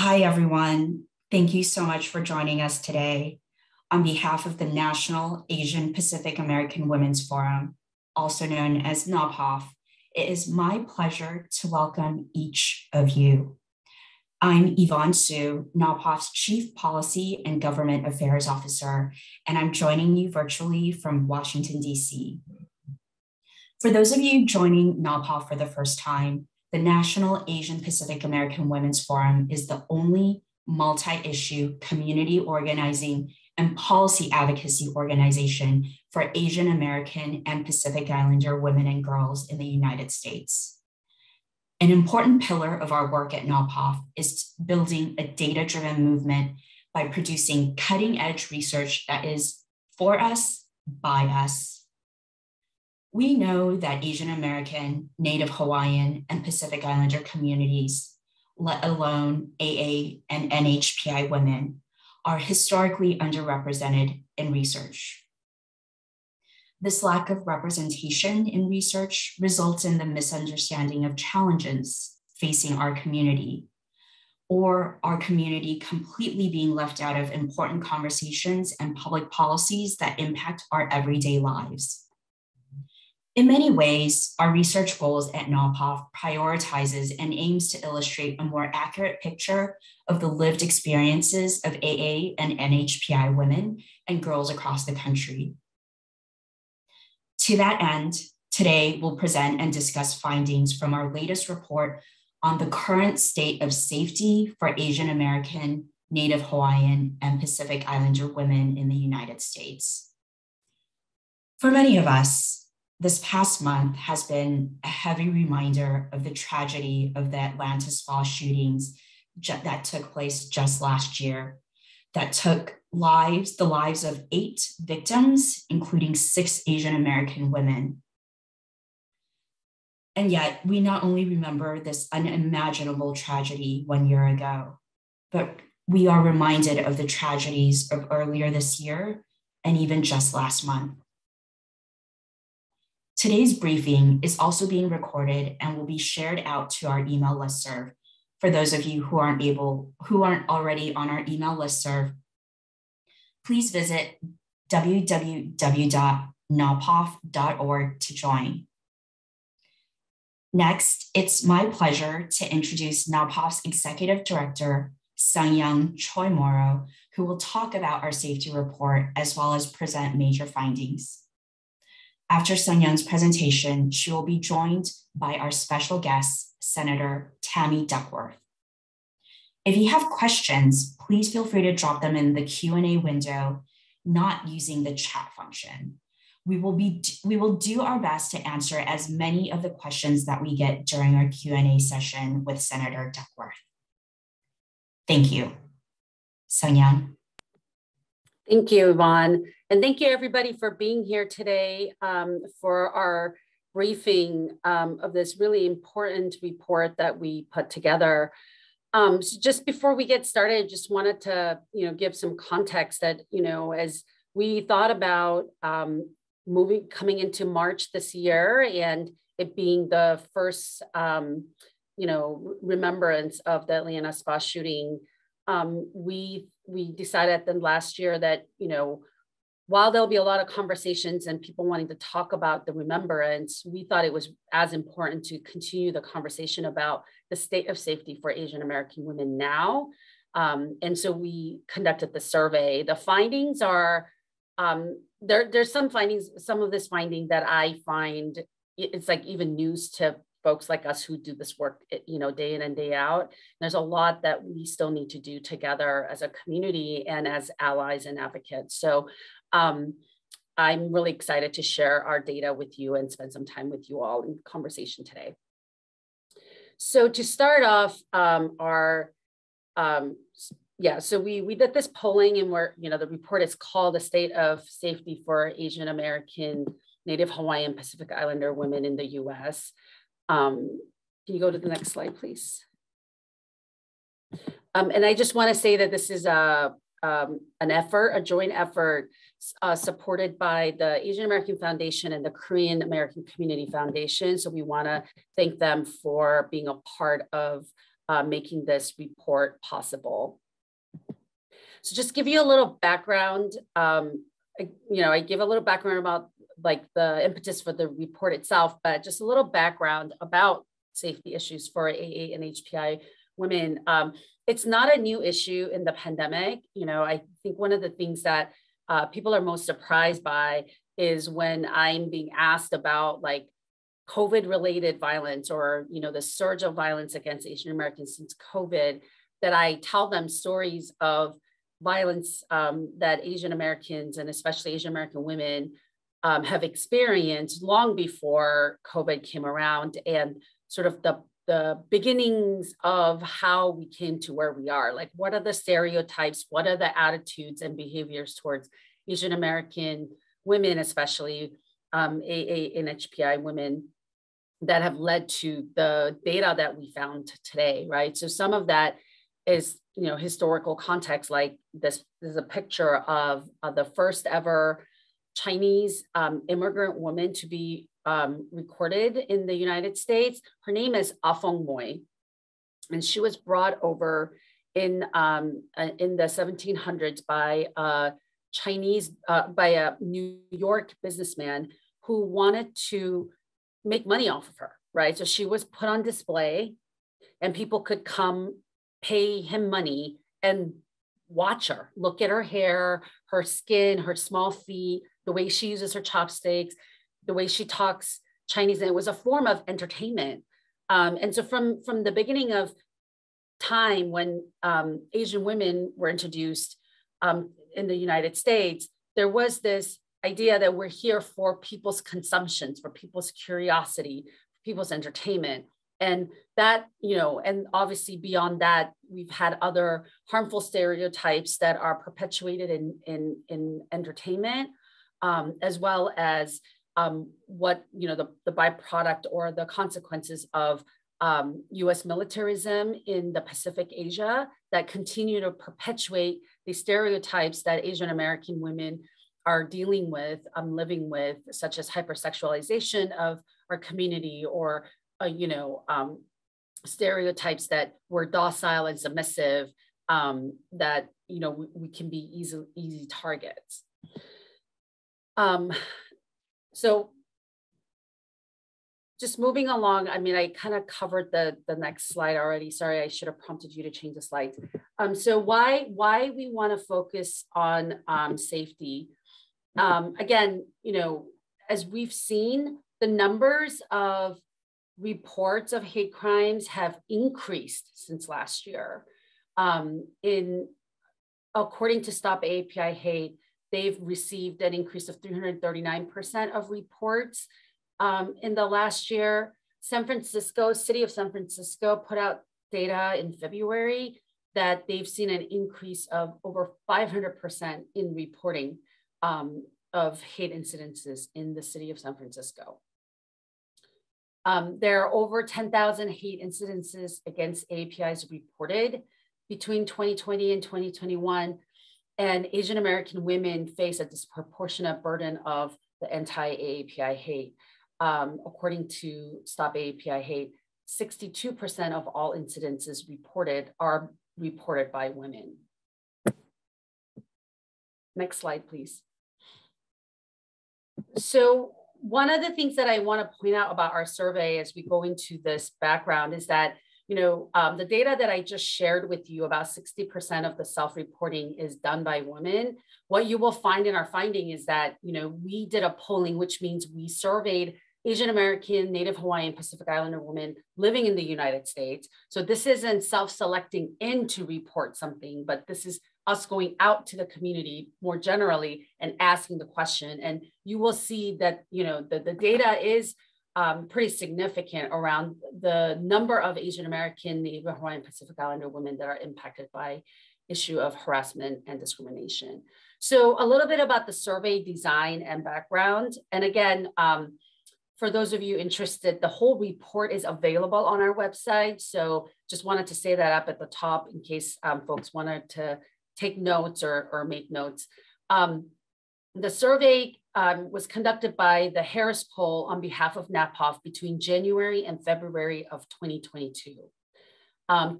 Hi, everyone. Thank you so much for joining us today. On behalf of the National Asian Pacific American Women's Forum, also known as NAPAWF, it is my pleasure to welcome each of you. I'm Yvonne Su, NAPAWF's Chief Policy and Government Affairs Officer, and I'm joining you virtually from Washington, D.C. For those of you joining NAPAWF for the first time, the National Asian Pacific American Women's Forum is the only multi issue community organizing and policy advocacy organization for Asian American and Pacific Islander women and girls in the United States. An important pillar of our work at NAPAWF is building a data driven movement by producing cutting edge research that is for us, by us. We know that Asian American, Native Hawaiian, and Pacific Islander communities, let alone AA and NHPI women, are historically underrepresented in research. This lack of representation in research results in the misunderstanding of challenges facing our community, or our community completely being left out of important conversations and public policies that impact our everyday lives. In many ways, our research goals at NAPAWF prioritizes and aims to illustrate a more accurate picture of the lived experiences of AA and NHPI women and girls across the country to that end, today we'll present and discuss findings from our latest report on the current state of safety for Asian American, Native Hawaiian, and Pacific Islander women in the United States. For many of us, this past month has been a heavy reminder of the tragedy of the Atlanta Spa shootings that took place just last year, that took lives, the lives of eight victims, including six Asian American women. And yet, we not only remember this unimaginable tragedy one year ago, but we are reminded of the tragedies of earlier this year and even just last month. Today's briefing is also being recorded and will be shared out to our email listserv for those of you who aren't able, who aren't already on our email listserv please visit www.napawf.org to join. Next, it's my pleasure to introduce NAPAWF's Executive Director, Young Choimorrow, who will talk about our safety report as well as present major findings. After Young's presentation, she will be joined by our special guest, Senator Tammy Duckworth. If you have questions, please feel free to drop them in the Q&A window, not using the chat function. We will, be, we will do our best to answer as many of the questions that we get during our Q&A session with Senator Duckworth. Thank you. Sung Yeon. Thank you, Yvonne. And thank you everybody for being here today um, for our briefing um, of this really important report that we put together. Um, so just before we get started, just wanted to, you know, give some context that, you know, as we thought about um, moving, coming into March this year and it being the first, um, you know, remembrance of the Atlanta Spa shooting, um, we we decided then last year that, you know, while there'll be a lot of conversations and people wanting to talk about the remembrance, we thought it was as important to continue the conversation about the state of safety for Asian American women now. Um, and so we conducted the survey. The findings are, um, there, there's some findings, some of this finding that I find, it's like even news to folks like us who do this work, you know, day in and day out. There's a lot that we still need to do together as a community and as allies and advocates. So um, I'm really excited to share our data with you and spend some time with you all in conversation today. So to start off, um, our, um, yeah, so we, we did this polling and we're, you know, the report is called the state of safety for Asian American, Native Hawaiian, Pacific Islander women in the US. Um, can you go to the next slide, please? Um, and I just wanna say that this is a, um, an effort, a joint effort uh, supported by the Asian American Foundation and the Korean American Community Foundation. So we want to thank them for being a part of uh, making this report possible. So just give you a little background, um, I, you know, I give a little background about like the impetus for the report itself, but just a little background about safety issues for AA and HPI women. Um, it's not a new issue in the pandemic. You know, I think one of the things that uh, people are most surprised by is when I'm being asked about like COVID related violence or, you know, the surge of violence against Asian Americans since COVID, that I tell them stories of violence um, that Asian Americans and especially Asian American women um, have experienced long before COVID came around and sort of the, the beginnings of how we came to where we are. Like, what are the stereotypes? What are the attitudes and behaviors towards Asian American women, especially um, AA and HPI women that have led to the data that we found today, right? So some of that is, you know, historical context, like this, this is a picture of uh, the first ever Chinese um, immigrant woman to be um, recorded in the United States. Her name is Afong Moy, and she was brought over in um, uh, in the 1700s by a Chinese uh, by a New York businessman who wanted to make money off of her. Right, so she was put on display, and people could come pay him money and watch her, look at her hair, her skin, her small feet, the way she uses her chopsticks, the way she talks Chinese. And it was a form of entertainment. Um, and so from, from the beginning of time when um, Asian women were introduced um, in the United States, there was this idea that we're here for people's consumptions, for people's curiosity, for people's entertainment and that you know and obviously beyond that we've had other harmful stereotypes that are perpetuated in in in entertainment um, as well as um, what you know the, the byproduct or the consequences of um, US militarism in the Pacific Asia that continue to perpetuate the stereotypes that Asian American women are dealing with, um, living with, such as hypersexualization of our community or uh, you know, um, stereotypes that we're docile and submissive, um, that, you know, we, we, can be easy, easy targets. So just moving along, I mean, I kind of covered the, the next slide already. Sorry, I should have prompted you to change the slides. Um, so why, why we want to focus on um, safety? Um, again, you know, as we've seen, the numbers of reports of hate crimes have increased since last year. Um, in according to Stop API Hate, they've received an increase of 339% of reports um, in the last year. San Francisco, City of San Francisco, put out data in February that they've seen an increase of over 500% in reporting um, of hate incidences in the city of San Francisco. Um, there are over 10,000 hate incidences against APIs reported between 2020 and 2021. And Asian American women face a disproportionate burden of the anti-AAPI hate. Um, according to Stop AAPI Hate, 62% of all incidences reported are reported by women. Next slide, please. So one of the things that I want to point out about our survey as we go into this background is that, you know, um, the data that I just shared with you about 60% of the self-reporting is done by women. What you will find in our finding is that, you know, we did a polling, which means we surveyed Asian American, Native Hawaiian, Pacific Islander women living in the United States. So this isn't self-selecting in to report something, but this is us going out to the community more generally and asking the question. And you will see that, you know, the, the data is um, pretty significant around the number of Asian American, Native Hawaiian, Pacific Islander women that are impacted by issue of harassment and discrimination. So a little bit about the survey design and background. And again, um, for those of you interested, the whole report is available on our website. So just wanted to say that up at the top in case um, folks wanted to take notes or, or make notes. Um, the survey um, was conducted by the Harris Poll on behalf of NAPAWF between January and February of 2022. um,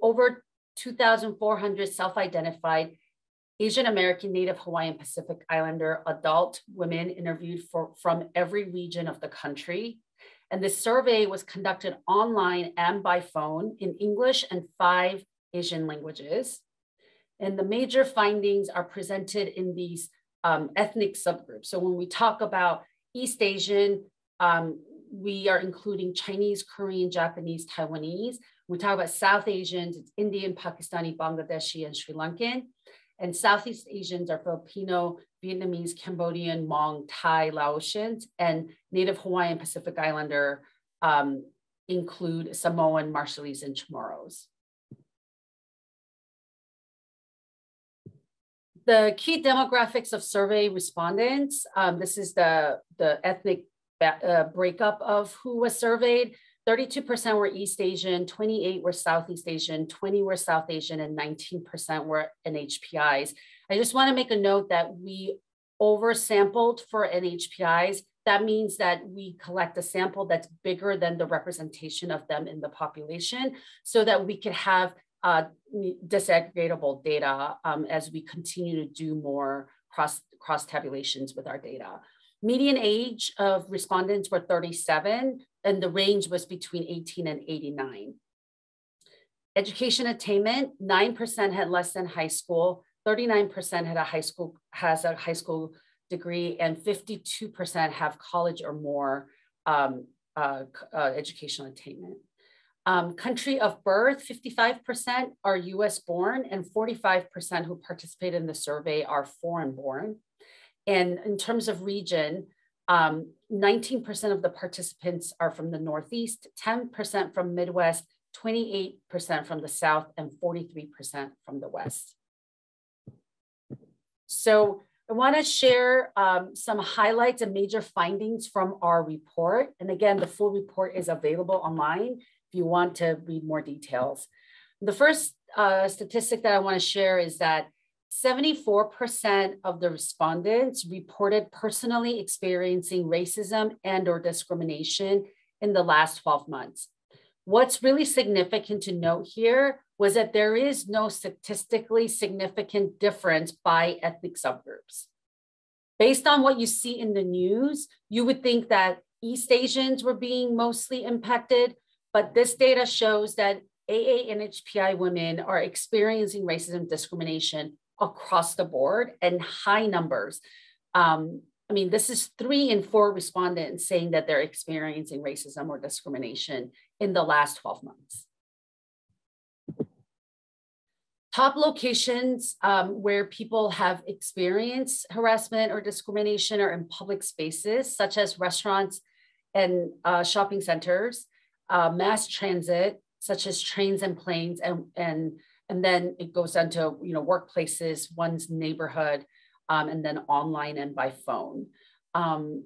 over 2,400 self-identified Asian American, Native Hawaiian, Pacific Islander adult women interviewed for, from every region of the country. And this survey was conducted online and by phone in English and five Asian languages. And the major findings are presented in these um, ethnic subgroups. So when we talk about East Asian, um, we are including Chinese, Korean, Japanese, Taiwanese. We talk about South Asians, it's Indian, Pakistani, Bangladeshi, and Sri Lankan. And Southeast Asians are Filipino, Vietnamese, Cambodian, Hmong, Thai, Laotians, and Native Hawaiian Pacific Islander um, include Samoan, Marshallese, and Chamorros. The key demographics of survey respondents, um, this is the, the ethnic uh, breakup of who was surveyed. 32% were East Asian, 28 were Southeast Asian, 20 were South Asian, and 19% were NHPIs. I just want to make a note that we oversampled for NHPIs. That means that we collect a sample that's bigger than the representation of them in the population so that we could have uh, disaggregatable data um, as we continue to do more cross, cross tabulations with our data. Median age of respondents were 37, and the range was between 18 and 89. Education attainment, 9% had less than high school, 39% had a high school, has a high school degree, and 52% have college or more um, uh, uh, educational attainment. Um, country of birth, 55% are US born and 45% who participate in the survey are foreign born. And in terms of region, 19% um, of the participants are from the Northeast, 10% from Midwest, 28% from the South, and 43% from the West. So I want to share um, some highlights and major findings from our report. And again, the full report is available online if you want to read more details. The first uh, statistic that I want to share is that 74% of the respondents reported personally experiencing racism and or discrimination in the last 12 months. What's really significant to note here was that there is no statistically significant difference by ethnic subgroups. Based on what you see in the news, you would think that East Asians were being mostly impacted, but this data shows that AA and HPI women are experiencing racism discrimination across the board and high numbers. Um, I mean, this is three in four respondents saying that they're experiencing racism or discrimination in the last 12 months. Top locations um, where people have experienced harassment or discrimination are in public spaces, such as restaurants and uh, shopping centers, uh, mass transit, such as trains and planes, and, and and then it goes down to you know workplaces one's neighborhood um, and then online and by phone. Um,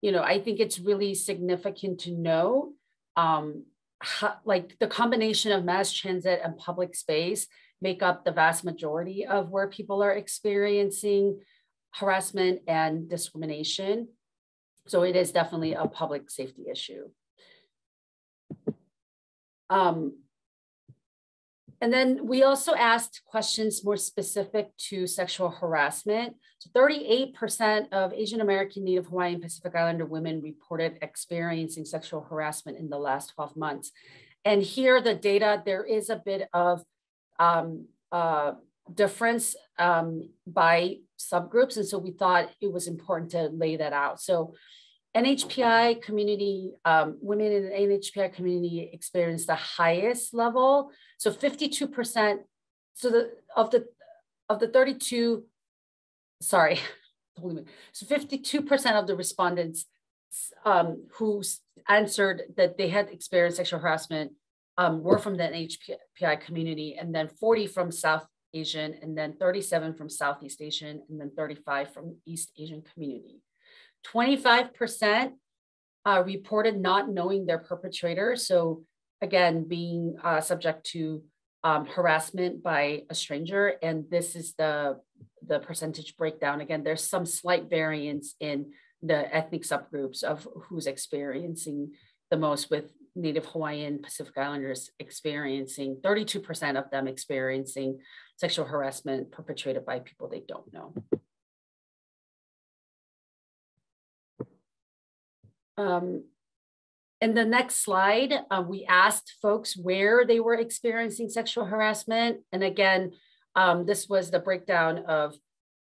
you know i think it's really significant to know um, how, like the combination of mass transit and public space make up the vast majority of where people are experiencing harassment and discrimination. So it is definitely a public safety issue um, and then we also asked questions more specific to sexual harassment. So 38% of Asian American, Native Hawaiian, Pacific Islander women reported experiencing sexual harassment in the last 12 months. And here the data, there is a bit of um, uh, difference um, by subgroups. And so we thought it was important to lay that out. So NHPI community, um, women in the NHPI community experience the highest level. So 52%, so the of the of the 32, sorry, so 52% of the respondents um, who answered that they had experienced sexual harassment um, were from the NHPI community, and then 40 from South Asian, and then 37 from Southeast Asian, and then 35 from East Asian community. 25% uh, reported not knowing their perpetrator. So again, being uh, subject to um, harassment by a stranger. And this is the, the percentage breakdown. Again, there's some slight variance in the ethnic subgroups of who's experiencing the most with Native Hawaiian Pacific Islanders experiencing, 32% of them experiencing sexual harassment perpetrated by people they don't know. Um, in the next slide, uh, we asked folks where they were experiencing sexual harassment. And again, um, this was the breakdown of,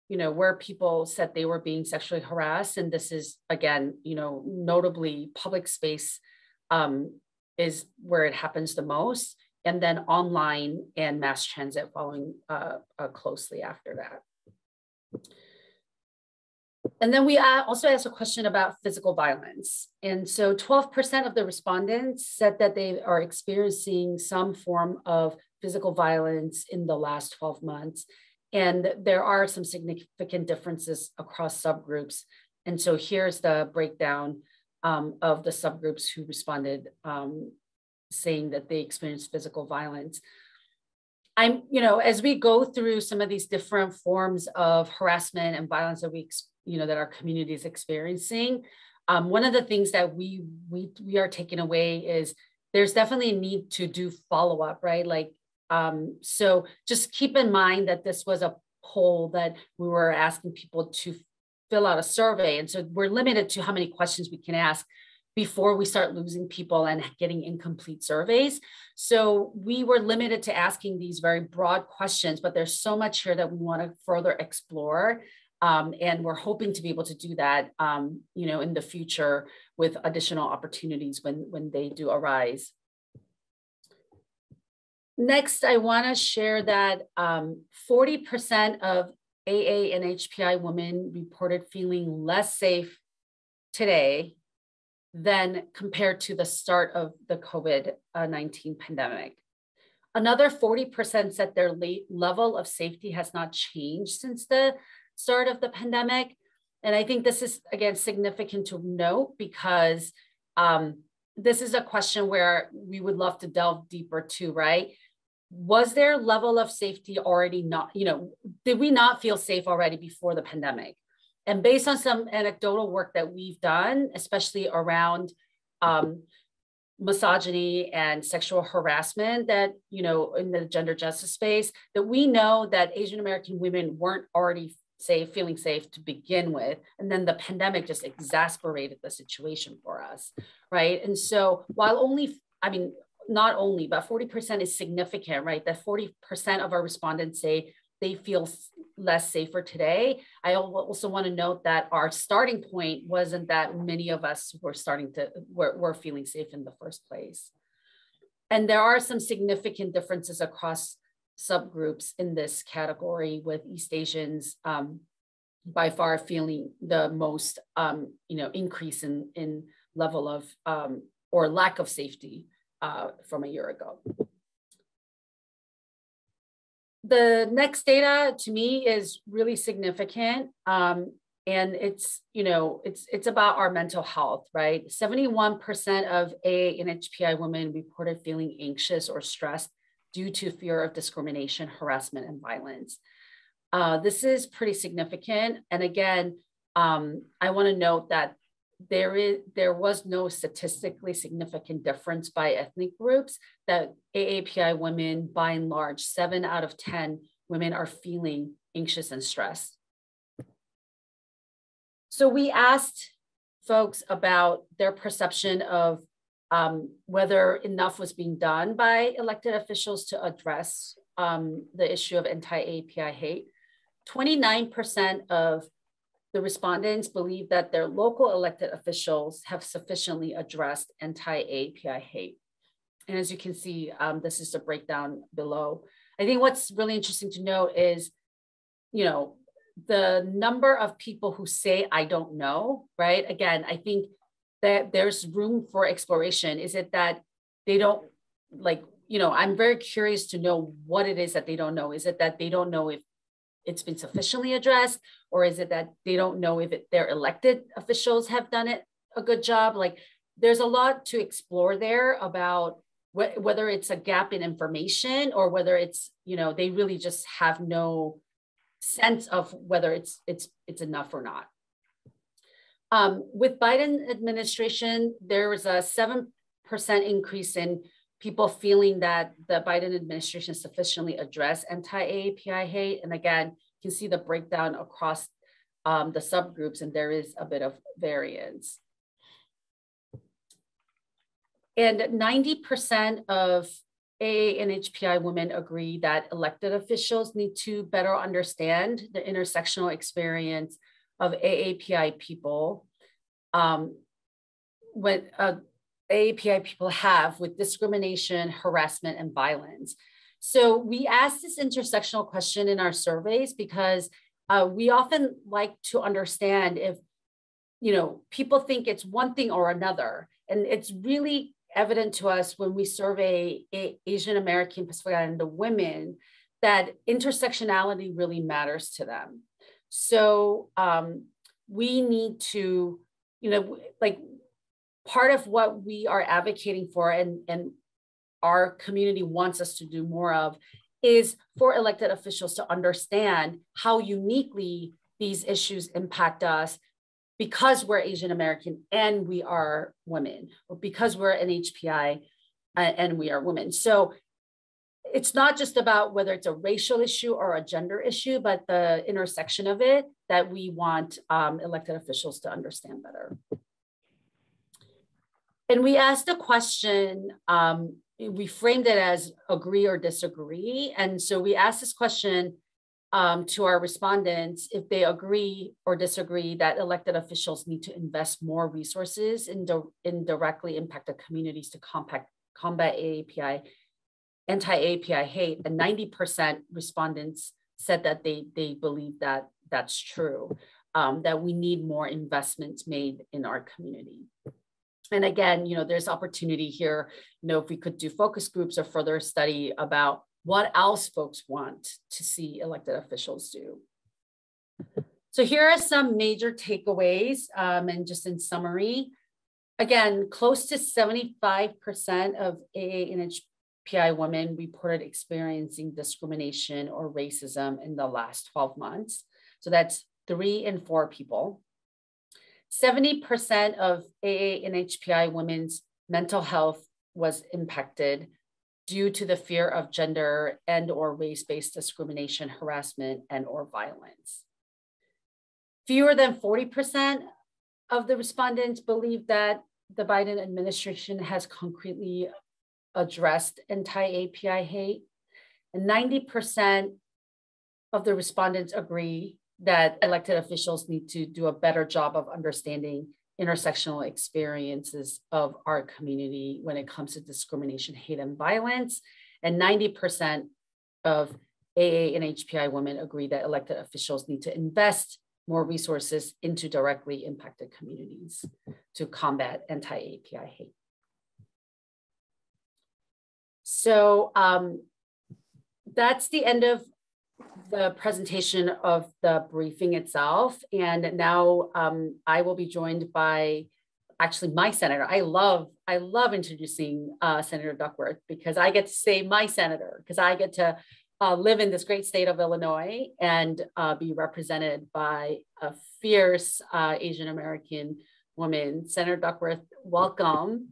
you know, where people said they were being sexually harassed. And this is, again, you know, notably public space um, is where it happens the most. And then online and mass transit following uh, uh, closely after that. And then we also asked a question about physical violence. And so 12% of the respondents said that they are experiencing some form of physical violence in the last 12 months. And there are some significant differences across subgroups. And so here's the breakdown um, of the subgroups who responded um, saying that they experienced physical violence. I'm, you know, as we go through some of these different forms of harassment and violence that we, you know, that our community is experiencing, um, one of the things that we we we are taking away is there's definitely a need to do follow up, right? Like, um, so just keep in mind that this was a poll that we were asking people to fill out a survey, and so we're limited to how many questions we can ask before we start losing people and getting incomplete surveys. So we were limited to asking these very broad questions, but there's so much here that we want to further explore. Um, and we're hoping to be able to do that, um, you know, in the future with additional opportunities when, when they do arise. Next, I want to share that 40% um, of AA and HPI women reported feeling less safe today than compared to the start of the COVID 19 pandemic. Another 40% said their level of safety has not changed since the start of the pandemic. And I think this is, again, significant to note because um, this is a question where we would love to delve deeper too, right? Was their level of safety already not, you know, did we not feel safe already before the pandemic? And based on some anecdotal work that we've done, especially around um, misogyny and sexual harassment that, you know, in the gender justice space, that we know that Asian American women weren't already safe, feeling safe to begin with. And then the pandemic just exasperated the situation for us, right? And so while only, I mean, not only, but 40% is significant, right? That 40% of our respondents say they feel less safer today. I also want to note that our starting point wasn't that many of us were starting to were, were feeling safe in the first place. And there are some significant differences across subgroups in this category with East Asians um, by far feeling the most um, you know increase in in level of um, or lack of safety uh, from a year ago the next data to me is really significant. Um, and it's, you know, it's, it's about our mental health, right? 71% of AA and HPI women reported feeling anxious or stressed due to fear of discrimination, harassment, and violence. Uh, this is pretty significant. And again, um, I want to note that there is there was no statistically significant difference by ethnic groups that AAPI women by and large 7 out of 10 women are feeling anxious and stressed. So we asked folks about their perception of um, whether enough was being done by elected officials to address um, the issue of anti-API hate. 29% of the respondents believe that their local elected officials have sufficiently addressed anti-API hate. And as you can see, um, this is the breakdown below. I think what's really interesting to note is, you know, the number of people who say, I don't know, right? Again, I think that there's room for exploration. Is it that they don't like, you know, I'm very curious to know what it is that they don't know. Is it that they don't know if it's been sufficiently addressed or is it that they don't know if it, their elected officials have done it a good job like there's a lot to explore there about wh- whether it's a gap in information or whether it's you know they really just have no sense of whether it's it's it's enough or not um, with biden administration there was a 7% increase in people feeling that the Biden administration sufficiently addressed anti-AAPI hate. And again, you can see the breakdown across um, the subgroups, and there is a bit of variance. And 90% of AA and HPI women agree that elected officials need to better understand the intersectional experience of AAPI people um, when uh, AAPI people have with discrimination, harassment, and violence. So we ask this intersectional question in our surveys because uh, we often like to understand if, you know, people think it's one thing or another. And it's really evident to us when we survey Asian American Pacific Islander women that intersectionality really matters to them. So um, we need to, you know, like part of what we are advocating for and, and our community wants us to do more of is for elected officials to understand how uniquely these issues impact us because we're Asian American and we are women, or because we're an HPI and we are women. So it's not just about whether it's a racial issue or a gender issue, but the intersection of it that we want um, elected officials to understand better. And we asked a question, um, we framed it as agree or disagree. And so we asked this question um, to our respondents if they agree or disagree that elected officials need to invest more resources in, in directly impacted communities to combat, combat AAPI, anti-AAPI hate. And 90% respondents said that they, they believe that that's true, um, that we need more investments made in our community and again, you know, there's opportunity here, you know, if we could do focus groups or further study about what else folks want to see elected officials do. So here are some major takeaways um, and just in summary, again, close to 75% of AA HPI women reported experiencing discrimination or racism in the last 12 months. So that's three in four people. 70% of AA and HPI women's mental health was impacted due to the fear of gender and or race-based discrimination, harassment, and or violence. Fewer than 40% of the respondents believe that the Biden administration has concretely addressed anti-API hate. And 90% of the respondents agree that elected officials need to do a better job of understanding intersectional experiences of our community when it comes to discrimination, hate, and violence. And 90% of AA and HPI women agree that elected officials need to invest more resources into directly impacted communities to combat anti-API hate. So um, that's the end of the presentation of the briefing itself. And now um, I will be joined by actually my senator. I love, I love introducing uh, Senator Duckworth because I get to say my senator because I get to uh, live in this great state of Illinois and uh, be represented by a fierce uh, Asian American woman. Senator Duckworth, welcome.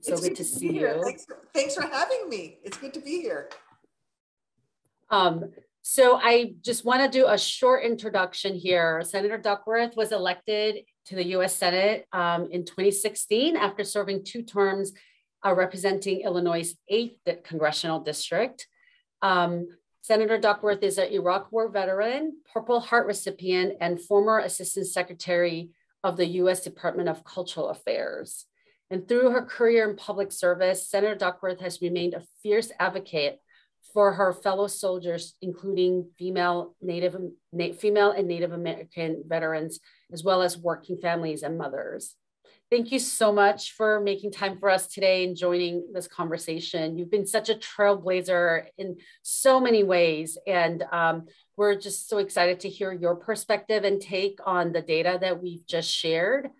So it's good, good, to see you. Thanks for, thanks for having me. It's good to be here. Um, so I just want to do a short introduction here. Senator Duckworth was elected to the US Senate um, in 2016 after serving two terms uh, representing Illinois' 8th congressional district. Um, Senator Duckworth is an Iraq War veteran, Purple Heart recipient, and former Assistant Secretary of the US Department of Cultural Affairs. And through her career in public service, Senator Duckworth has remained a fierce advocate for her fellow soldiers, including female Native, na female and Native American veterans, as well as working families and mothers. Thank you so much for making time for us today and joining this conversation. You've been such a trailblazer in so many ways, and um, we're just so excited to hear your perspective and take on the data that we've just shared.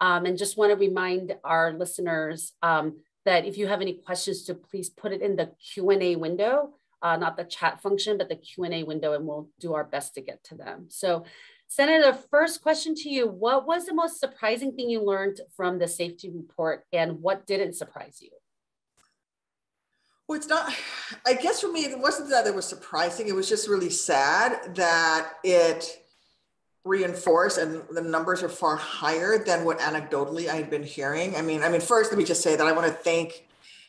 Um, and just want to remind our listeners um, that if you have any questions to please put it in the Q&A window uh, not the chat function, but the Q&A window, and we'll do our best to get to them. So Senator, first question to you. What was the most surprising thing you learned from the safety report and what didn't surprise you? Well, it's not, I guess for me, it wasn't that it was surprising. It was just really sad that it reinforced and the numbers are far higher than what anecdotally I had been hearing. I mean, I mean, first, let me just say that I want to thank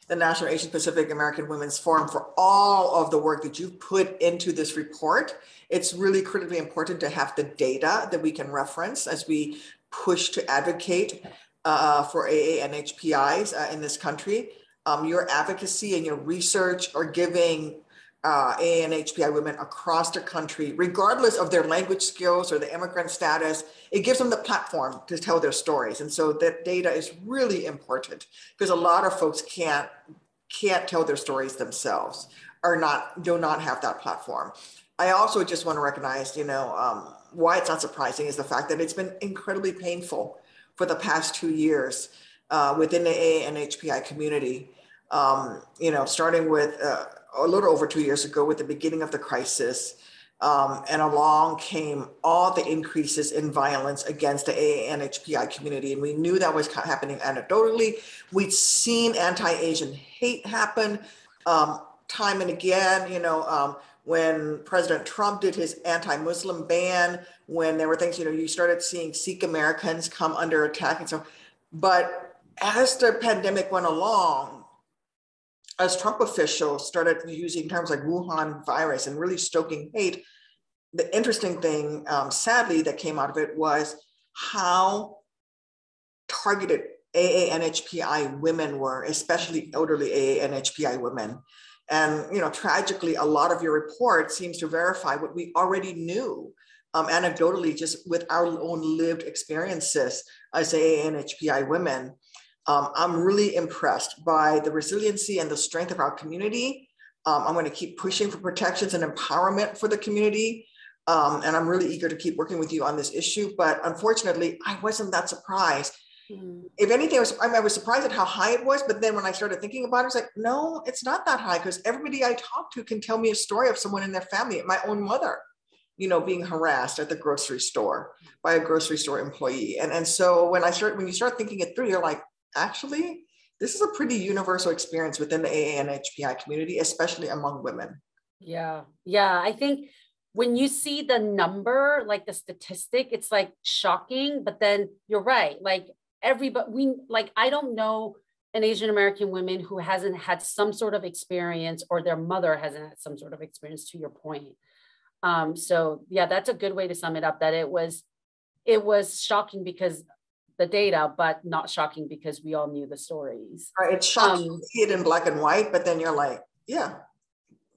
the National Asian Pacific American Women's Forum for all of the work that you've put into this report. It's really critically important to have the data that we can reference as we push to advocate uh, for AA and HPIs uh, in this country. Um, your advocacy and your research are giving uh, AA and HPI women across the country, regardless of their language skills or the immigrant status, it gives them the platform to tell their stories. And so that data is really important because a lot of folks can't can't tell their stories themselves or not do not have that platform. I also just want to recognize, you know, um, why it's not surprising is the fact that it's been incredibly painful for the past two years uh, within the AA and HPI community. Um, you know, starting with uh, a little over two years ago with the beginning of the crisis. Um, and along came all the increases in violence against the AA and HPI community. And we knew that was happening anecdotally. We'd seen anti Asian hate happen um, time and again. You know, um, when President Trump did his anti Muslim ban, when there were things, you know, you started seeing Sikh Americans come under attack and so. But as the pandemic went along, as Trump officials started using terms like Wuhan virus and really stoking hate, the interesting thing, um, sadly, that came out of it was how targeted AA and HPI women were, especially elderly AA and HPI women. And you know, tragically, a lot of your report seems to verify what we already knew um, anecdotally, just with our own lived experiences as AA and HPI women. Um, I'm really impressed by the resiliency and the strength of our community. Um, I'm going to keep pushing for protections and empowerment for the community. Um, and I'm really eager to keep working with you on this issue. But unfortunately, I wasn't that surprised. Mm-hmm. If anything, I was, I, mean, I was surprised at how high it was. But then when I started thinking about it, I was like, no, it's not that high because everybody I talk to can tell me a story of someone in their family, my own mother, you know, being harassed at the grocery store by a grocery store employee. And, and so when I start, when you start thinking it through, you're like, actually, this is a pretty universal experience within the AA and HPI community, especially among women. Yeah. Yeah. I think when you see the number, like the statistic, it's like shocking, but then you're right. Like everybody, we like, I don't know an Asian American woman who hasn't had some sort of experience or their mother hasn't had some sort of experience to your point. Um, so yeah, that's a good way to sum it up that it was, it was shocking because the data, but not shocking because we all knew the stories. Right. It's shocking um, to see it in black and white, but then you're like, yeah,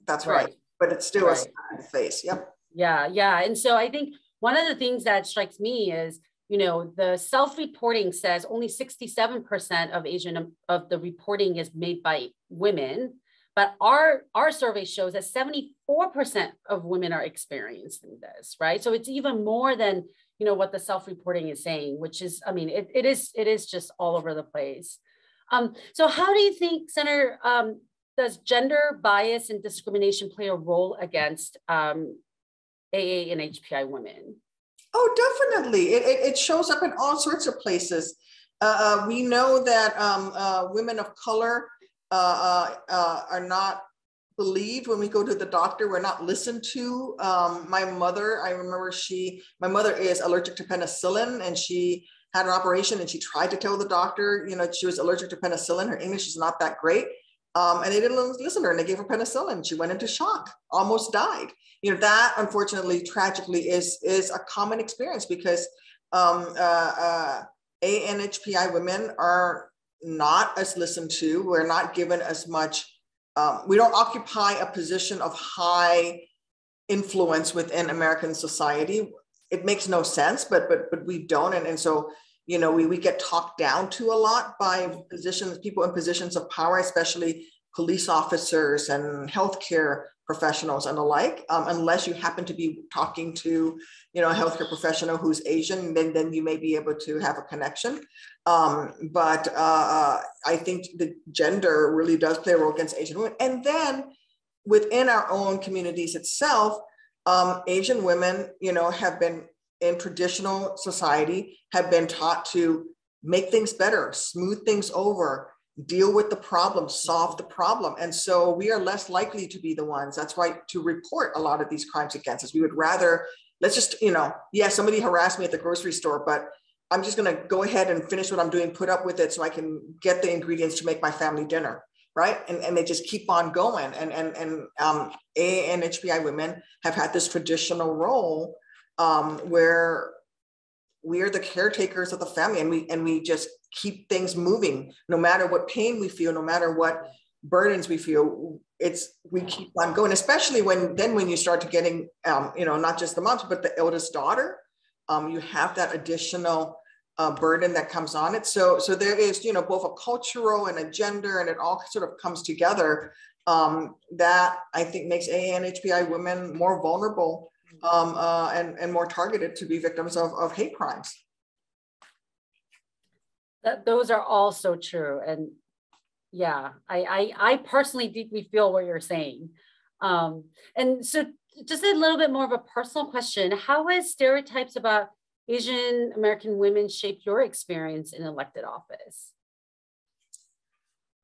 that's right. right. But it's still right. a face. Yep. Yeah. Yeah. And so I think one of the things that strikes me is, you know, the self-reporting says only 67% of Asian of the reporting is made by women, but our our survey shows that 74% of women are experiencing this, right? So it's even more than you know what the self-reporting is saying which is i mean it, it is it is just all over the place. Um, so how do you think senator um, does gender bias and discrimination play a role against um, aa and hpi women? Oh definitely. It, it, it shows up in all sorts of places. Uh, uh we know that um, uh, women of color uh, uh, are not believed when we go to the doctor. We're not listened to. Um, my mother, I remember she, my mother is allergic to penicillin and she had an operation and she tried to tell the doctor, you know, she was allergic to penicillin. Her English is not that great. Um, and they didn't listen to her and they gave her penicillin. She went into shock, almost died. You know, that unfortunately, tragically is, is a common experience because um, uh, uh, ANHPI women are not as listened to. We're not given as much um, we don't occupy a position of high influence within American society. It makes no sense, but but but we don't, and, and so you know we we get talked down to a lot by positions, people in positions of power, especially police officers and healthcare professionals and the like, um, unless you happen to be talking to, you know, a healthcare professional who's Asian, then, then you may be able to have a connection. Um, but uh, I think the gender really does play a role against Asian women. And then within our own communities itself, um, Asian women, you know, have been in traditional society have been taught to make things better, smooth things over, deal with the problem, solve the problem. And so we are less likely to be the ones. That's why to report a lot of these crimes against us. We would rather, let's just, you know, yeah, somebody harassed me at the grocery store, but I'm just going to go ahead and finish what I'm doing, put up with it so I can get the ingredients to make my family dinner. Right. And, and they just keep on going. And, and, and um, AA and HPI women have had this traditional role um, where we are the caretakers of the family and we and we just keep things moving. No matter what pain we feel no matter what burdens we feel it's we keep on going especially when then when you start to getting um, you know not just the moms but the eldest daughter um, you have that additional uh, burden that comes on it. So so there is you know both a cultural and a gender and it all sort of comes together um, that i think makes aa and HPI women more vulnerable um, uh, and, and more targeted to be victims of, of hate crimes. That, those are all so true. And yeah, I, I, I personally deeply feel what you're saying. Um, and so just a little bit more of a personal question. How has stereotypes about Asian American women shaped your experience in elected office?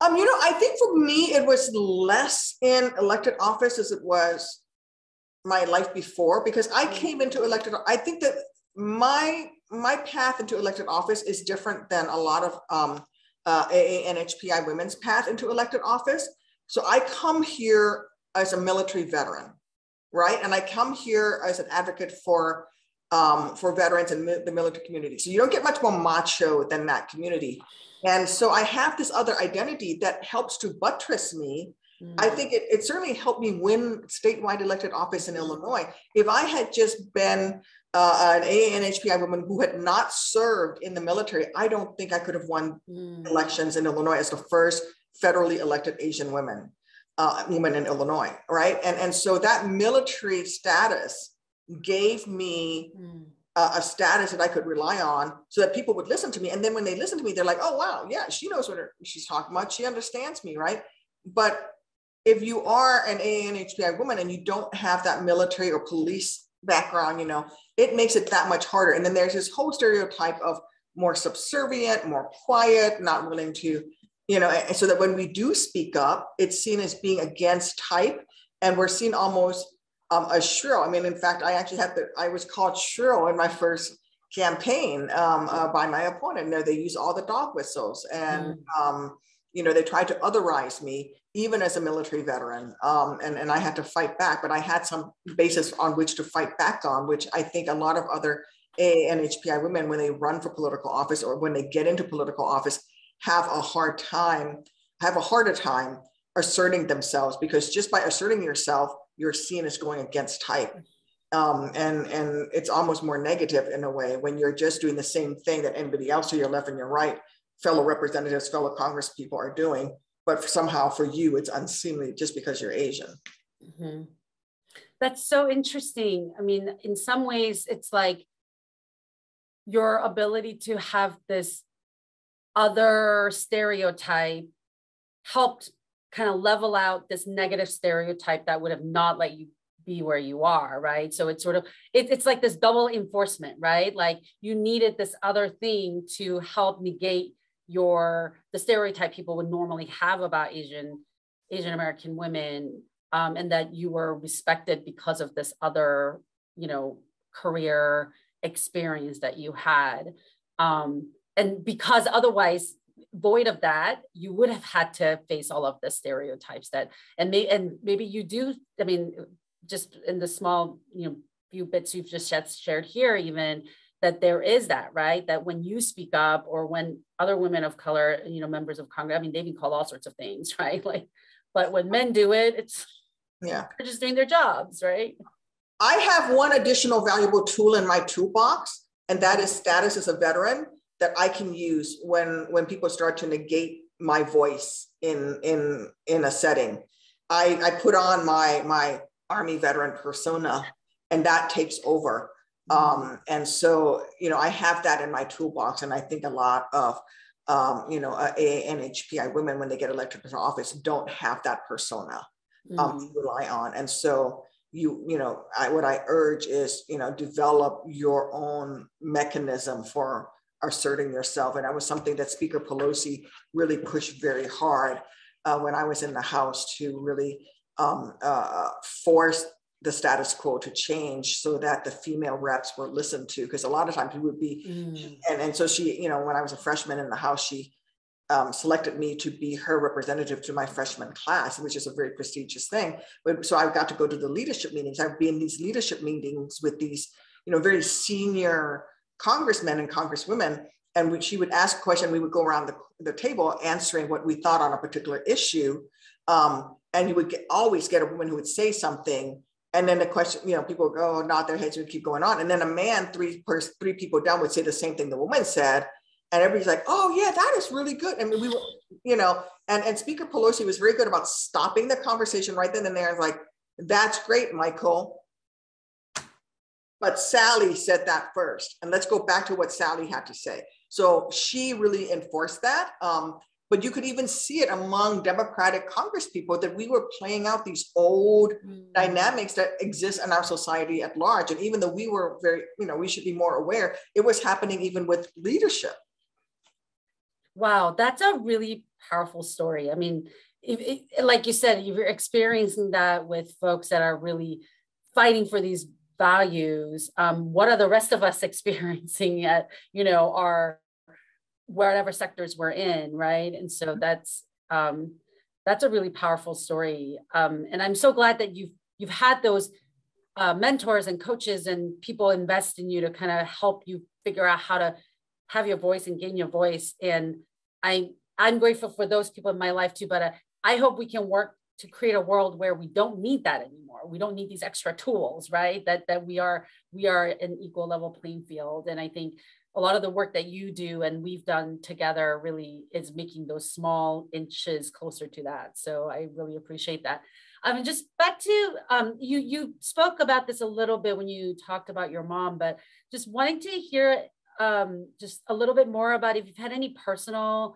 Um, you know, I think for me, it was less in elected office as it was my life before because I mm. came into elected. I think that my my path into elected office is different than a lot of um, uh, AA and HPI women's path into elected office. So I come here as a military veteran, right? And I come here as an advocate for um, for veterans and the military community. So you don't get much more macho than that community. And so I have this other identity that helps to buttress me Mm. I think it, it certainly helped me win statewide elected office in Illinois. If I had just been uh, an ANHPI woman who had not served in the military, I don't think I could have won mm. elections in Illinois as the first federally elected Asian woman, uh, woman in Illinois, right? And, and so that military status gave me mm. a, a status that I could rely on so that people would listen to me. And then when they listen to me, they're like, oh, wow, yeah, she knows what her, she's talking about. She understands me, right? But if you are an AA and HPI woman and you don't have that military or police background, you know, it makes it that much harder. And then there's this whole stereotype of more subservient, more quiet, not willing to, you know, so that when we do speak up, it's seen as being against type. And we're seen almost um, a shrill. I mean, in fact, I actually had the, I was called shrill in my first campaign um, uh, by my opponent. You know, they use all the dog whistles and, mm. um, you know, they tried to otherize me even as a military veteran. Um, and, and I had to fight back, but I had some basis on which to fight back on, which I think a lot of other AA and HPI women, when they run for political office or when they get into political office, have a hard time, have a harder time asserting themselves because just by asserting yourself, you're seen as going against type. Um, and and it's almost more negative in a way when you're just doing the same thing that anybody else to your left and your right, fellow representatives, fellow Congress people are doing but somehow for you it's unseemly just because you're Asian. Mm-hmm. That's so interesting. I mean, in some ways, it's like your ability to have this other stereotype helped kind of level out this negative stereotype that would have not let you be where you are right so it's sort of it, it's like this double enforcement right like you needed this other thing to help negate your the stereotype people would normally have about Asian Asian American women, um, and that you were respected because of this other, you know, career experience that you had, um, and because otherwise, void of that, you would have had to face all of the stereotypes that, and may, and maybe you do. I mean, just in the small, you know, few bits you've just shared here, even that there is that, right? That when you speak up or when other women of color, you know, members of Congress, I mean, they've been called all sorts of things, right? Like, but when men do it, it's, yeah, they're just doing their jobs, right? I have one additional valuable tool in my toolbox, and that is status as a veteran that I can use when when people start to negate my voice in in in a setting. I, I put on my my army veteran persona, and that takes over. Um, and so, you know, I have that in my toolbox, and I think a lot of, um, you know, uh, ANHPI women when they get elected to office don't have that persona um, mm-hmm. to rely on, and so you you know I, what i urge is you know develop your own mechanism for asserting yourself. And that was something that speaker pelosi really pushed very hard uh, when i was in the house to really um, uh, force the status quo to change so that the female reps were listened to because a lot of times we would be mm. and, and so she you know when i was a freshman in the house she um, selected me to be her representative to my freshman class, which is a very prestigious thing. But so I got to go to the leadership meetings. I'd be in these leadership meetings with these, you know, very senior congressmen and congresswomen. And we, she would ask a question, we would go around the, the table answering what we thought on a particular issue. Um, and you would get, always get a woman who would say something. And then the question, you know, people go, oh, nod their heads and keep going on. And then a man, three, three people down, would say the same thing the woman said and everybody's like, "Oh yeah, that is really good." I mean, we were, you know, and and Speaker Pelosi was very good about stopping the conversation right then and there. And like, "That's great, Michael." But Sally said that first, and let's go back to what Sally had to say. So she really enforced that. Um, but you could even see it among Democratic Congress people that we were playing out these old mm. dynamics that exist in our society at large. And even though we were very, you know, we should be more aware, it was happening even with leadership. Wow, that's a really powerful story. I mean, like you said, you're experiencing that with folks that are really fighting for these values. Um, what are the rest of us experiencing at, you know, our whatever sectors we're in, right? And so that's um, that's a really powerful story. Um, and I'm so glad that you've you've had those uh, mentors and coaches and people invest in you to kind of help you figure out how to have your voice and gain your voice. And I I'm grateful for those people in my life too. But uh, I hope we can work to create a world where we don't need that anymore. We don't need these extra tools, right? That that we are we are an equal level playing field. And I think a lot of the work that you do and we've done together really is making those small inches closer to that. So I really appreciate that. Um, and just back to um, you, you spoke about this a little bit when you talked about your mom, but just wanting to hear um, just a little bit more about if you've had any personal,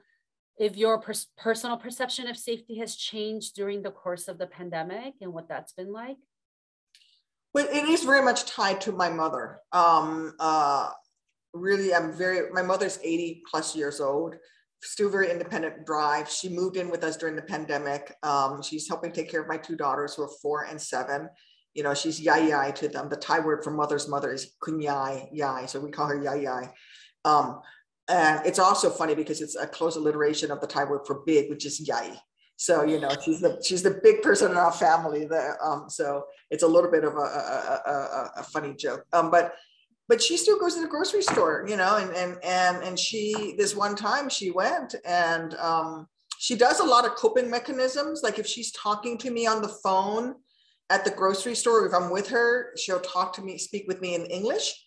if your pers personal perception of safety has changed during the course of the pandemic and what that's been like? Well, it is very much tied to my mother. Um, uh, really, I'm very, my mother's 80 plus years old, still very independent drive. She moved in with us during the pandemic. Um, she's helping take care of my two daughters who are four and seven you know, she's yai yai to them. The Thai word for mother's mother is kunyai yai. So we call her yai yai. Um, and it's also funny because it's a close alliteration of the Thai word for big, which is yai. So, you know, she's the, she's the big person in our family there. Um, so it's a little bit of a, a, a, a funny joke. Um, but, but she still goes to the grocery store, you know, and, and, and, and she, this one time she went and, um, she does a lot of coping mechanisms. Like if she's talking to me on the phone, at the grocery store, if I'm with her, she'll talk to me, speak with me in English.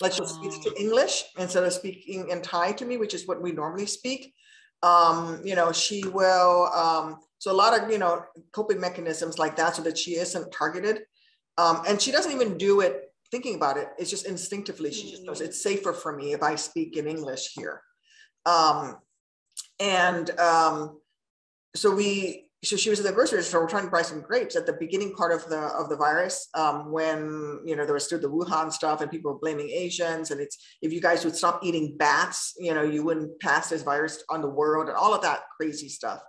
Like she'll oh. speak to English instead of speaking in Thai to me, which is what we normally speak. Um, you know, she will, um, so a lot of, you know, coping mechanisms like that so that she isn't targeted. Um, and she doesn't even do it thinking about it. It's just instinctively, she just knows it's safer for me if I speak in English here. Um, and um, so we, so she was at the grocery store We're trying to buy some grapes at the beginning part of the of the virus um, when you know there was still the Wuhan stuff and people were blaming Asians and it's if you guys would stop eating bats you know you wouldn't pass this virus on the world and all of that crazy stuff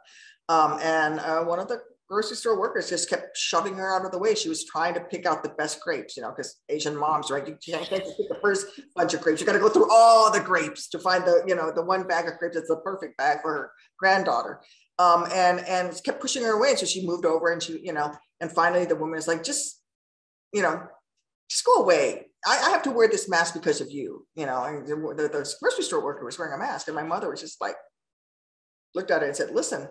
um, and uh, one of the grocery store workers just kept shoving her out of the way she was trying to pick out the best grapes you know because Asian moms right you can't, pick the first bunch of grapes you got to go through all the grapes to find the you know the one bag of grapes that's the perfect bag for her granddaughter um, and and kept pushing her away. So she moved over, and she, you know, and finally the woman is like, just, you know, just go away. I, I have to wear this mask because of you, you know. And the, the, the grocery store worker was wearing a mask, and my mother was just like, looked at it and said, "Listen,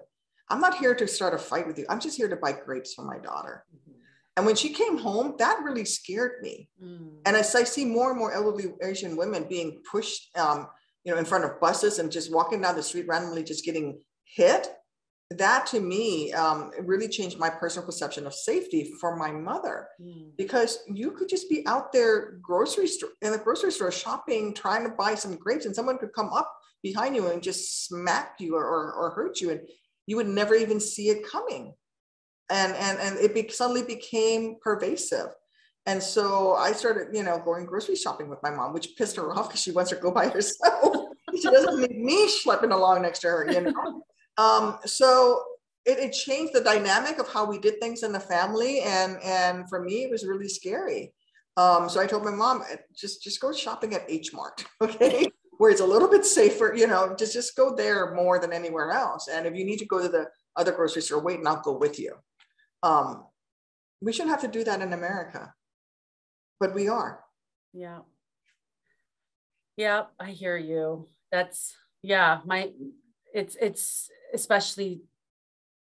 I'm not here to start a fight with you. I'm just here to buy grapes for my daughter." Mm-hmm. And when she came home, that really scared me. Mm. And as I see more and more elderly Asian women being pushed, um, you know, in front of buses and just walking down the street randomly, just getting hit, that to me um, really changed my personal perception of safety for my mother mm. because you could just be out there grocery store in the grocery store shopping trying to buy some grapes and someone could come up behind you and just smack you or, or, or hurt you and you would never even see it coming and and and it be, suddenly became pervasive. And so I started, you know, going grocery shopping with my mom, which pissed her off because she wants to go by herself. she doesn't need me schlepping along next to her, you know. um, so it, it changed the dynamic of how we did things in the family, and and for me, it was really scary. Um, so I told my mom, just just go shopping at H Mart, okay, where it's a little bit safer, you know, just just go there more than anywhere else. And if you need to go to the other grocery store, wait, and I'll go with you. Um, we shouldn't have to do that in America, but we are. Yeah. Yeah, I hear you. That's yeah, my it's it's especially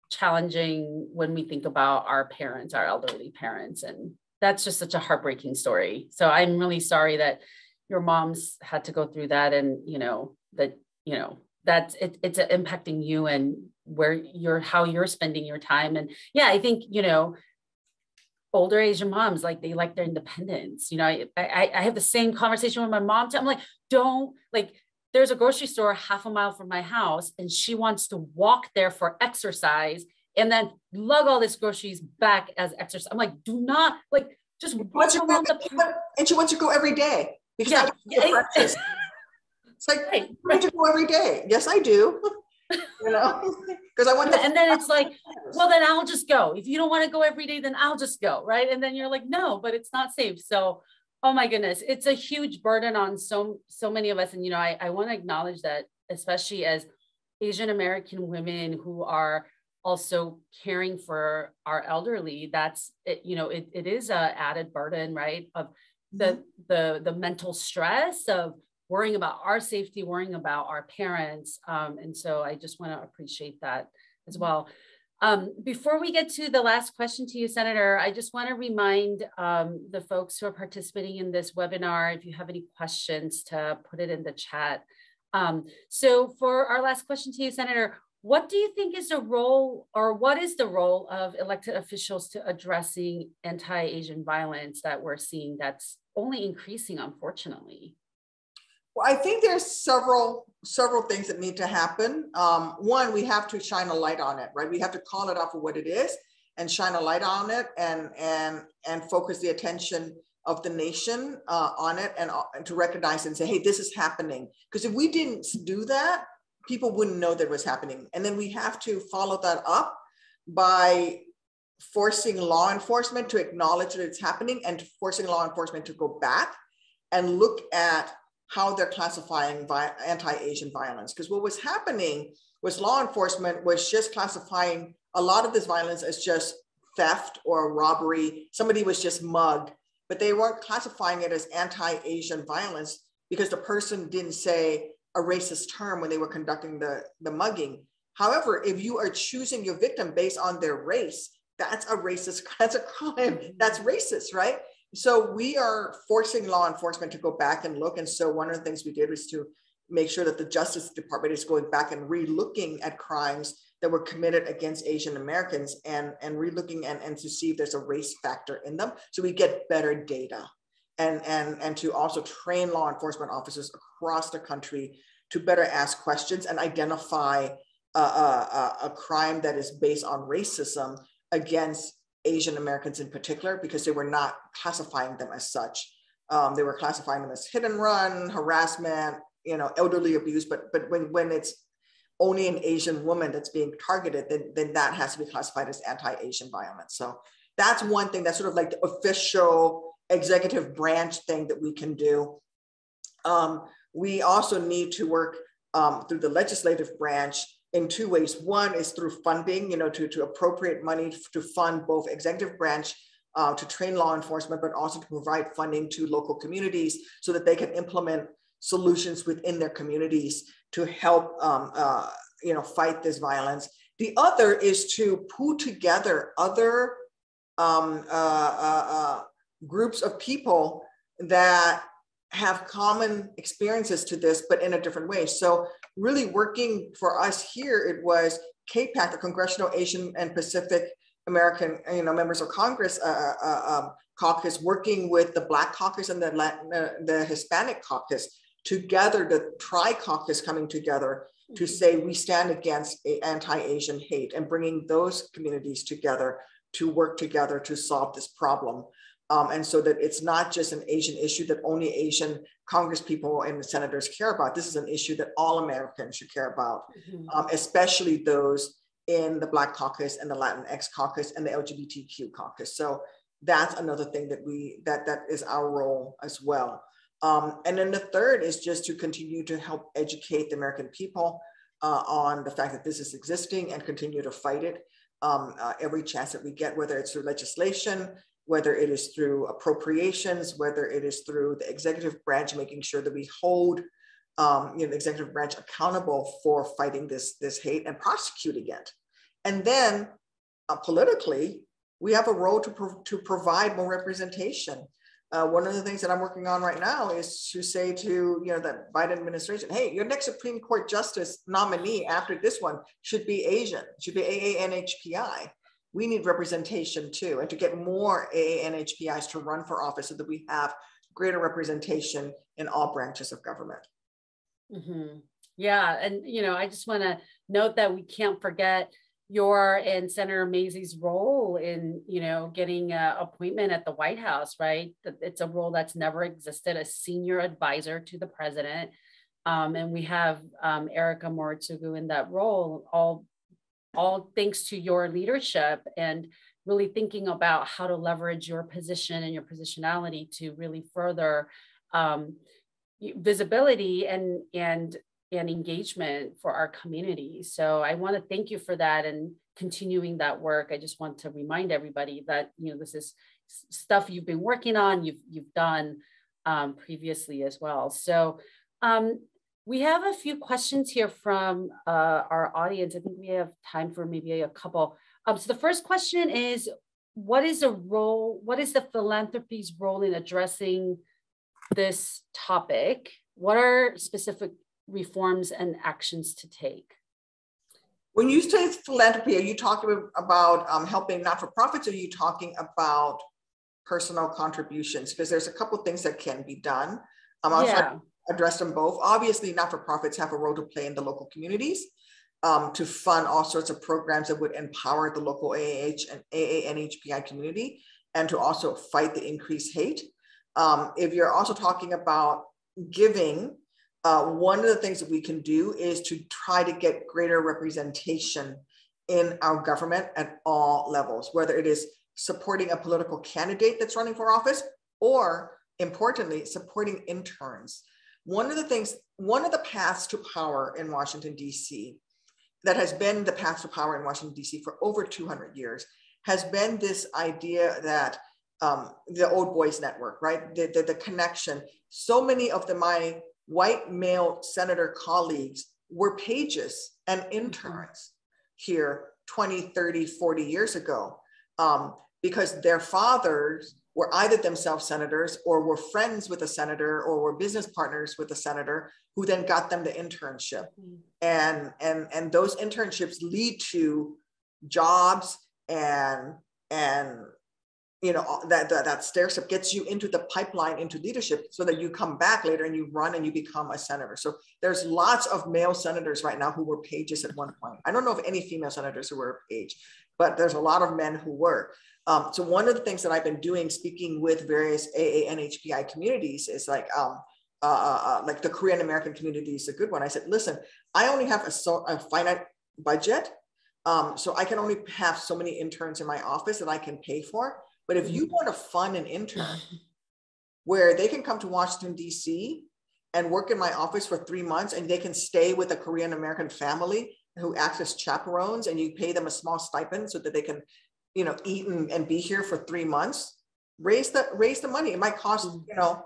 challenging when we think about our parents, our elderly parents and that's just such a heartbreaking story. So I'm really sorry that your mom's had to go through that and you know that you know that's it, it's impacting you and where you're how you're spending your time. And yeah i think you know older asian moms like they like their independence. You know i i, I have the same conversation with my mom too. i'm like don't like there's a grocery store half a mile from my house and she wants to walk there for exercise and then lug all this groceries back as exercise. I'm like do not like just walk around the and she wants to go every day because yeah, yeah. it's like right. I to go every day yes i do you know, because I want to. And then it's like, well, then I'll just go. If you don't want to go every day, then I'll just go. Right. And then you're like, no, but it's not safe. So, oh my goodness, it's a huge burden on so, so many of us. And, you know, I, I want to acknowledge that, especially as Asian American women who are also caring for our elderly, that's, it, you know, it, it is a added burden, right. Of the, mm-hmm. the, the mental stress of worrying about our safety, worrying about our parents. Um, and so I just want to appreciate that as well. Um, before we get to the last question to you, Senator, I just want to remind um, the folks who are participating in this webinar, if you have any questions to put it in the chat. Um, so for our last question to you, Senator, what do you think is the role or what is the role of elected officials to addressing anti-Asian violence that we're seeing that's only increasing, unfortunately? Well, I think there's several several things that need to happen. Um, one, we have to shine a light on it, right? We have to call it out for what it is and shine a light on it, and and and focus the attention of the nation uh, on it, and, uh, and to recognize and say, hey, this is happening. Because if we didn't do that, people wouldn't know that was happening. And then we have to follow that up by forcing law enforcement to acknowledge that it's happening and forcing law enforcement to go back and look at how they're classifying anti-Asian violence. Because what was happening was law enforcement was just classifying a lot of this violence as just theft or robbery. Somebody was just mugged, but they weren't classifying it as anti-Asian violence because the person didn't say a racist term when they were conducting the, the mugging. However, if you are choosing your victim based on their race, that's a racist, that's a crime, mm-hmm. that's racist, right? So we are forcing law enforcement to go back and look. And so one of the things we did was to make sure that the Justice Department is going back and re-looking at crimes that were committed against Asian Americans and, and re-looking and, and to see if there's a race factor in them. So we get better data and, and, and to also train law enforcement officers across the country to better ask questions and identify a, a, a crime that is based on racism against Asian Americans in particular, because they were not classifying them as such. Um, they were classifying them as hit and run, harassment, you know, elderly abuse. But but when when it's only an Asian woman that's being targeted, then then that has to be classified as anti-Asian violence. So that's one thing. That's sort of like the official executive branch thing that we can do. Um, we also need to work um, through the legislative branch in two ways. One is through funding, you know, to, to appropriate money to fund both executive branch uh, to train law enforcement, but also to provide funding to local communities so that they can implement solutions within their communities to help, um, uh, you know, fight this violence. The other is to pull together other um, uh, uh, uh groups of people that have common experiences to this, but in a different way. So really working for us here, it was CAPAC, the Congressional Asian and Pacific American, you know, members of Congress uh, uh, uh, um, caucus, working with the Black Caucus and the Latin, uh, the Hispanic Caucus together, the Tri Caucus coming together to mm-hmm. say we stand against anti-Asian hate and bringing those communities together to work together to solve this problem. Um, and so that it's not just an Asian issue that only Asian Congress people and the senators care about. This is an issue that all Americans should care about, mm-hmm. um, especially those in the Black caucus and the Latinx caucus and the LGBTQ caucus. So that's another thing that we that that is our role as well. Um, and then the third is just to continue to help educate the American people uh, on the fact that this is existing and continue to fight it um, uh, every chance that we get, whether it's through legislation, whether it is through appropriations, whether it is through the executive branch, making sure that we hold um, you know, the executive branch accountable for fighting this, this hate and prosecuting it. And then uh, politically, we have a role to, pro to provide more representation. Uh, one of the things that I'm working on right now is to say to you know the Biden administration, hey, your next Supreme Court justice nominee after this one should be Asian, should be AANHPI. We need representation too, and to get more AANHPIs to run for office so that we have greater representation in all branches of government. Mm-hmm. Yeah, and you know, I just want to note that we can't forget your and Senator Mazie's role in, you know, getting an appointment at the White House, right? It's a role that's never existed, a senior advisor to the president. Um, and we have um, Erika Moritsugu in that role, all, all thanks to your leadership and really thinking about how to leverage your position and your positionality to really further um, visibility and, and and engagement for our community. So I want to thank you for that and continuing that work. I just want to remind everybody that you know this is stuff you've been working on, you've you've done um, previously as well. So um, we have a few questions here from uh, our audience. I think we have time for maybe a couple. Um, so the first question is, what is a role? What is the philanthropy's role in addressing this topic? What are specific reforms and actions to take. When you say philanthropy, are you talking about um, helping not-for-profits? Or are you talking about personal contributions? Because there's a couple things that can be done. Um, I'll yeah. Address them both. Obviously, not-for-profits have a role to play in the local communities um, to fund all sorts of programs that would empower the local AAH and AANHPI community and to also fight the increased hate. Um, if you're also talking about giving uh, one of the things that we can do is to try to get greater representation in our government at all levels, whether it is supporting a political candidate that's running for office or importantly, supporting interns. One of the things, one of the paths to power in Washington, D.C., that has been the path to power in Washington, D.C. for over 200 years, has been this idea that um, the old boys network, right? The, the, the connection. So many of the my white male senator colleagues were pages and mm-hmm. interns here 20, 30, 40 years ago um, because their fathers were either themselves senators or were friends with a senator or were business partners with a senator who then got them the internship. Mm-hmm. And, and, and those internships lead to jobs and, and you know that, that that stair step gets you into the pipeline into leadership so that you come back later and you run and you become a senator so there's lots of male senators right now who were pages at one point i don't know of any female senators who were a page but there's a lot of men who were um, so one of the things that i've been doing speaking with various aa and hpi communities is like um, uh, uh, uh, like the korean american community is a good one i said listen i only have a, so, a finite budget um, so i can only have so many interns in my office that i can pay for but if you mm-hmm. want to fund an intern where they can come to Washington, D.C. and work in my office for three months and they can stay with a Korean American family who acts as chaperones and you pay them a small stipend so that they can, you know, eat and, and be here for three months, raise the raise the money. It might cost, mm-hmm. you know,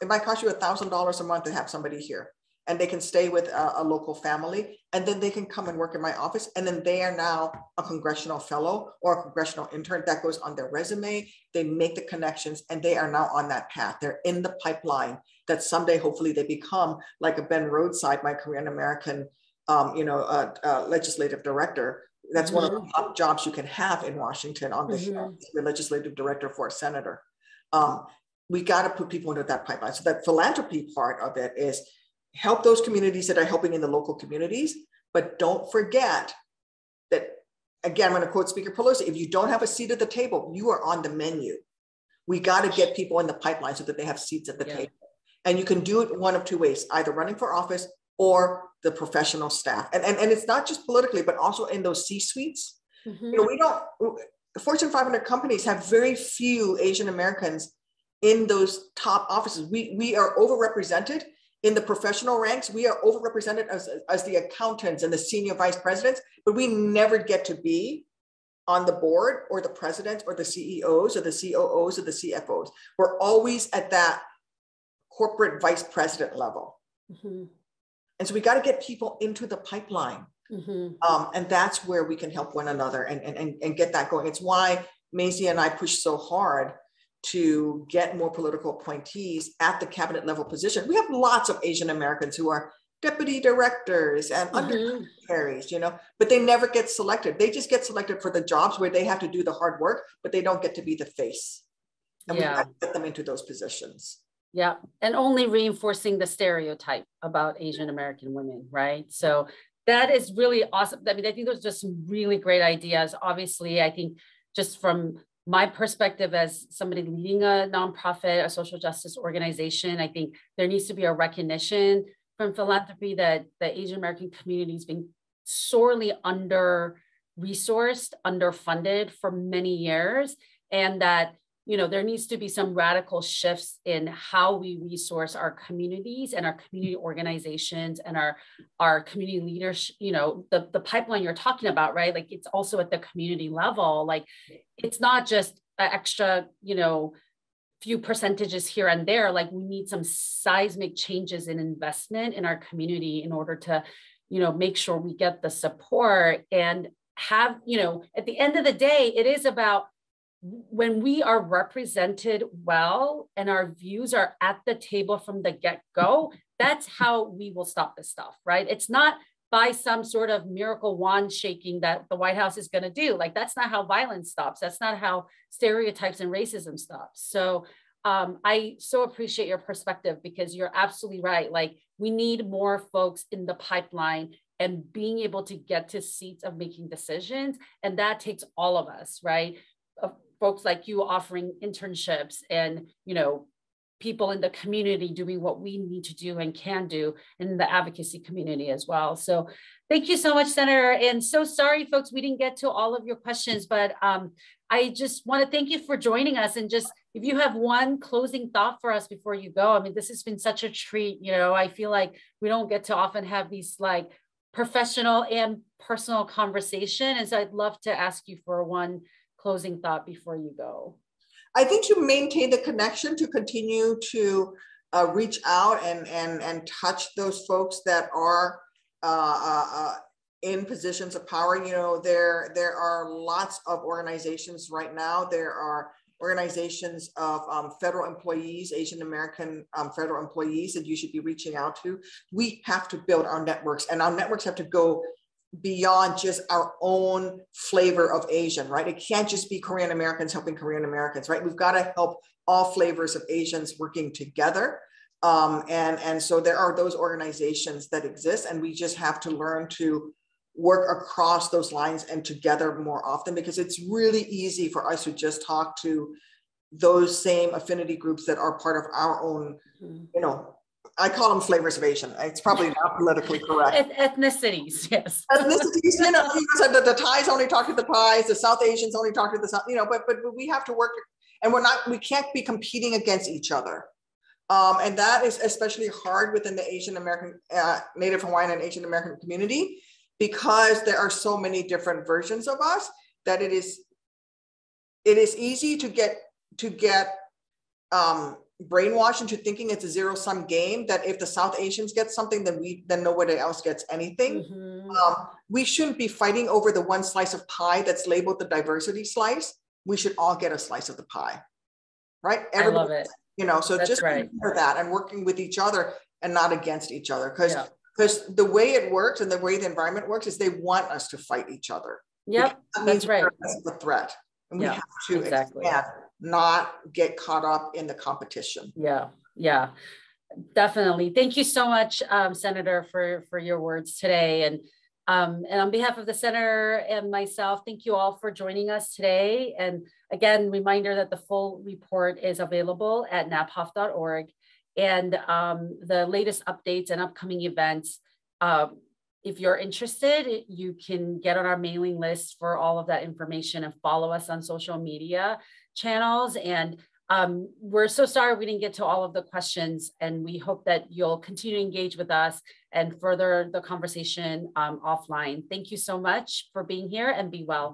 it might cost you a thousand dollars a month to have somebody here and they can stay with a, a, local family and then they can come and work in my office and then they are now a congressional fellow or a congressional intern that goes on their resume they make the connections and they are now on that path they're in the pipeline that someday hopefully they become like a ben roadside my korean american um, you know uh, uh, legislative director that's mm-hmm. one of the mm-hmm. top jobs you can have in washington on the mm-hmm. legislative director for a senator um, we got to put people into that pipeline so that philanthropy part of it is help those communities that are helping in the local communities, but don't forget that again, I'm going to quote Speaker Pelosi if you don't have a seat at the table, you are on the menu. We got to get people in the pipeline so that they have seats at the yeah. table. And you can do it one of two ways either running for office or the professional staff. And, and, and it's not just politically, but also in those C suites. Mm-hmm. You know, we don't, Fortune 500 companies have very few Asian Americans in those top offices. We, we are overrepresented in the professional ranks. We are overrepresented as, as the accountants and the senior vice presidents, but we never get to be on the board or the president or the CEOs or the COOs or the CFOs. We're always at that corporate vice president level. Mm-hmm. And so we got to get people into the pipeline. Mm-hmm. Um, and that's where we can help one another and, and, and get that going. It's why Mazie and I push so hard to get more political appointees at the cabinet level position. We have lots of Asian Americans who are deputy directors and mm-hmm. undersecretaries, you know, but they never get selected. They just get selected for the jobs where they have to do the hard work, but they don't get to be the face. And yeah. we have to get them into those positions. Yeah. And only reinforcing the stereotype about Asian American women, right? So that is really awesome. I mean, I think those are just some really great ideas. Obviously, I think just from my perspective as somebody leading a nonprofit, a social justice organization, I think there needs to be a recognition from philanthropy that the Asian American community has been sorely under resourced, underfunded for many years, and that you know there needs to be some radical shifts in how we resource our communities and our community organizations and our our community leaders you know the the pipeline you're talking about right? Like it's also at the community level. Like it's not just an extra you know few percentages here and there. Like we need some seismic changes in investment in our community in order to you know make sure we get the support and have you know at the end of the day it is about when we are represented well and our views are at the table from the get-go that's how we will stop this stuff right? It's not by some sort of miracle wand shaking that the white house is going to do. Like that's not how violence stops. That's not how stereotypes and racism stops. So um, i so appreciate your perspective because you're absolutely right. Like we need more folks in the pipeline and being able to get to seats of making decisions and that takes all of us right folks like you offering internships and you know people in the community doing what we need to do and can do in the advocacy community as well. So thank you so much senator. And so sorry folks we didn't get to all of your questions but um, i just want to thank you for joining us. And just if you have one closing thought for us before you go i mean this has been such a treat. You know i feel like we don't get to often have these like professional and personal conversation. And so i'd love to ask you for one closing thought before you go? I think to maintain the connection, to continue to uh, reach out and and and touch those folks that are uh, uh, uh, in positions of power. You know, there there are lots of organizations right now. There are organizations of um, federal employees, Asian American um, federal employees that you should be reaching out to. We have to build our networks, and our networks have to go beyond just our own flavor of Asian, right? It can't just be Korean Americans helping Korean Americans, right? We've got to help all flavors of Asians working together. Um, and, and so there are those organizations that exist, and we just have to learn to work across those lines and together more often because it's really easy for us to just talk to those same affinity groups that are part of our own, mm-hmm. you know, I call them flavors of Asian. It's probably not politically correct. Ethnicities, yes. Ethnicities, you know, you said that the Thais only talk to the Thais, the South Asians only talk to the South, you know, but but we have to work, and we're not, we can't be competing against each other. Um, and that is especially hard within the Asian American, uh, Native Hawaiian and Asian American community because there are so many different versions of us that it is, it is easy to get to get um, brainwashed into thinking it's a zero sum game that if the south asians get something then we then nobody else gets anything. Mm-hmm. um, we shouldn't be fighting over the one slice of pie that's labeled the diversity slice. We should all get a slice of the pie. Right? Everybody, I love it. you know so that's just right. for that and working with each other and not against each other because because yeah. the way it works and the way the environment works is they want us to fight each other. Yep. That's right. the threat and we have to exactly. expand not get caught up in the competition. Yeah, yeah, definitely. Thank you so much, um, Senator, for for your words today. And Um, and on behalf of the center and myself, thank you all for joining us today. And again, reminder that the full report is available at napawf.org and um, the latest updates and upcoming events. Um, if you're interested, you can get on our mailing list for all of that information and follow us on social media channels. And um, we're so sorry we didn't get to all of the questions, and we hope that you'll continue to engage with us and further the conversation um, offline. Thank you so much for being here and be well.